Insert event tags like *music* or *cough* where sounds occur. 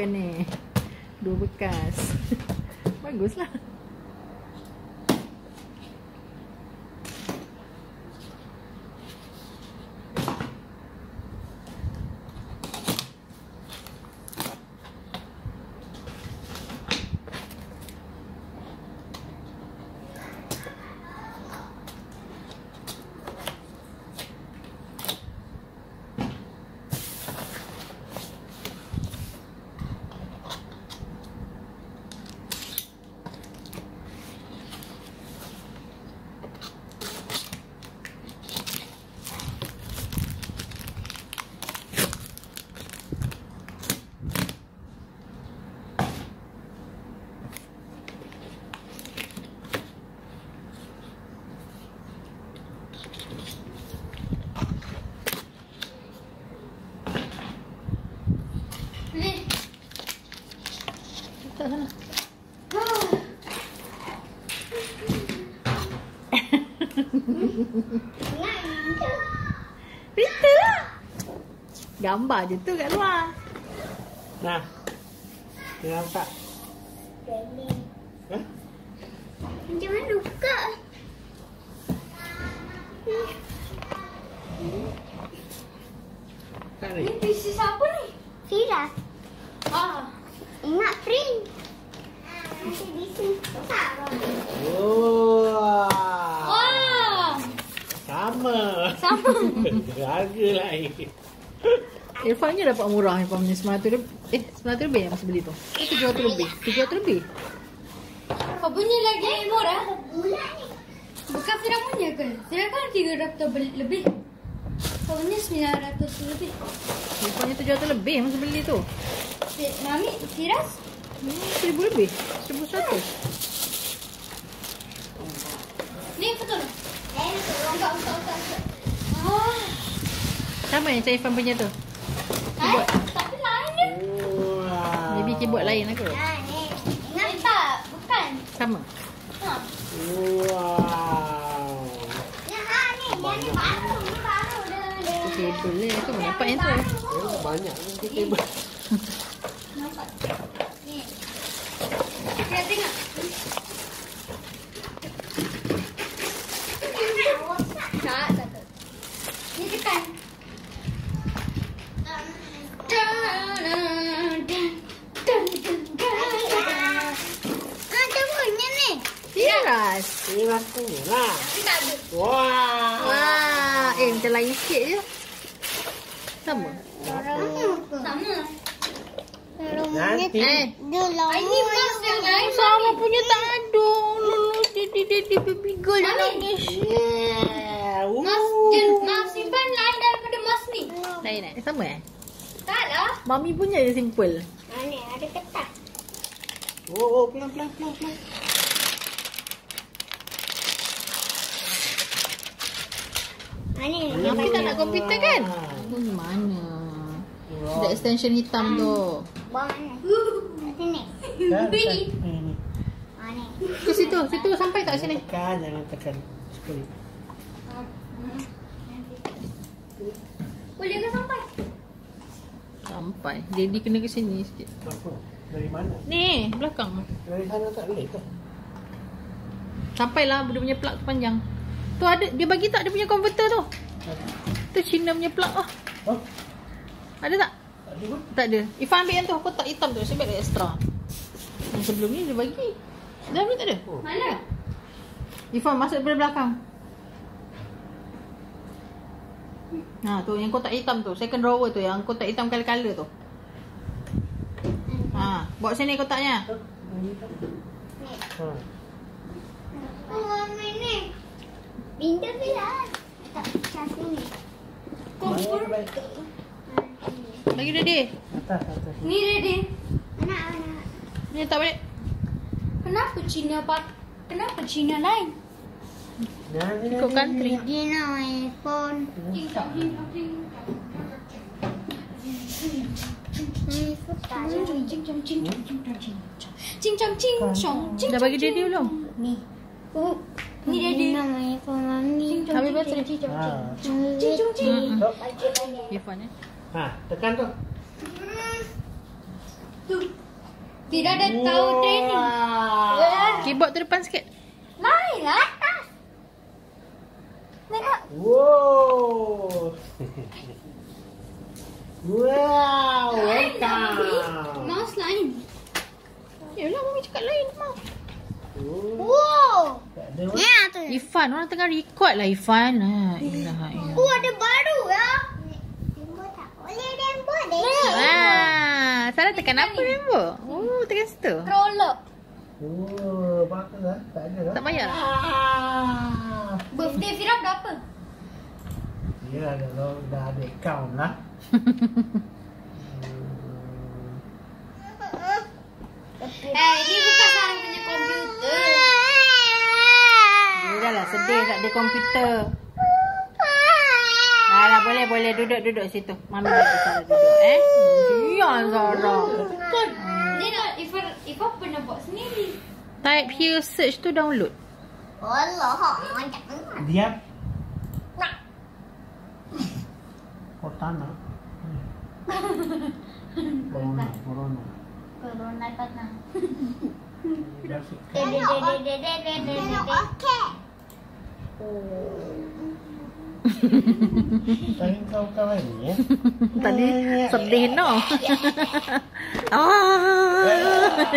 makan ni. Dua bekas. *laughs* Baguslah. Ni. Tak sana. Rita lah. Gambar je tu kat luar. Nah. Dia nampak. Ha? Macam mana buka? Tak Ni ni. PC siapa ni? Firas. Ah. Ingat print. Nanti di sini. Tak. Oh. Wah. Sama. Sama. Harga lain. Irfan je dapat murah Irfan punya 900 lebih. Eh, 900 lebih yang masa beli tu. Eh, 700 lebih. 700 lebih. Kau punya lagi murah. Bukan Fira punya ke? Fira kan 300 bel- lebih. Kau punya 900 lebih. Irfan punya 700 lebih masa beli tu. Mami, Firas? Hmm, 1000 lebih. 1100. Ni betul. Eh, enggak, enggak, enggak. Sama yang macam Irfan punya tu. Eh, tapi lain dia. Wah. Maybe keyboard lain lah kot. Ingat tak? Bukan. Sama. Ha. Wow. Yang ni, yang ni baru, ni baru dia. Tu kabel ni. Aku nampak yang tu. Eh, banyak ni dia table. *laughs* Nampak. Ni. Kita tengok. Tak, tak, tak. Ni tekan. Ada bunyi ni. Ini rasanya lah. Wah. Wah. Eh, macam lain sikit je. Sama. Sama. Nanti. Eh. Ini mas yang lain. Sama punya tak ada. Lulu, baby girl dia Mami. nangis. Yeah. Mas, simpan lain daripada mas ni. Lain eh? Sama eh? Tak lah. Mami punya je simple. Mana ada kertas. Oh, oh, pelan, pelan, pelan, pelan. Mana? Tak nak komputer kan? Oh, mana? Ada extension hitam tu. Mana? Sini. Dah. Ini. Mana? Ke situ, situ sampai tak sini? Tekan, jangan tekan. Sekali. Boleh ke sampai? Sampai. Daddy kena ke sini sikit. Apa? Dari mana? Ni, belakang. Dari sana tak boleh ke? Sampailah dia punya plug tu panjang. Tu ada, dia bagi tak dia punya converter tu? Tu Cina punya plug lah. Oh, Ada tak? tak ada. Tak ada. Ifan ambil yang tu kotak hitam tu. Sebab ada extra. Yang sebelum ni dia bagi. Dah ambil tak ada? Oh. Mana? Ifan masuk daripada belakang. Ha tu yang kotak hitam tu. Second drawer tu yang kotak hitam color-color tu. Ha, bawa sini kotaknya. Ha. Oh, ini. Pintu bila? Tak, sini. Mana baik? Bagi dia. Atas, atas. Ni ready. Mana, mana? Ni tak balik. Kenapa Cina pak? Kenapa Cina lain? Nah, ni, Ikut ni, country. ni. Cina iPhone. Cincang cincang Dah bagi dia dia belum? Ni. Oh, ni dia dia. Habis bateri. Ha. Cincang cincang. Oh. Ifan eh. Ha, tekan tu. Tu. Tidak ada tahu training. Keyboard tu depan sikit. *laughs* Lain lah. Tengok. Wow. wow, welcome. Mouse lain. Yelah, mami cakap lain. Mau. Oh, Wow. tak ada apa. Ya tu. Ifan, orang tengah record lah Ifan. Ha, ilah, ilah. Oh ada baru ya. tak boleh rembut deh. Ah, Sarah tekan apa member? Oh, tekan situ. Roller. Oh, bagus lah. Tak ada lah. Tak payah lah. Ah. Birthday Fira berapa? Ya, kalau dah ada account lah. *laughs* Eh, ini bukan Sarah punya komputer. Dia dah lah sedih tak ada komputer. Dah lah, boleh, boleh. Duduk, duduk situ. Mami bagi Sarah duduk eh. Sian Sarah. Dia nak Ifa Ifa pernah buat sendiri. Type here, search tu download. Allah. Diam. Nak. Kau tak nak? *laughs* Corona, corona. Corona kena. Dah suka. Okey. Tanya kau kawan ni ya. Tadi sedih no. ah.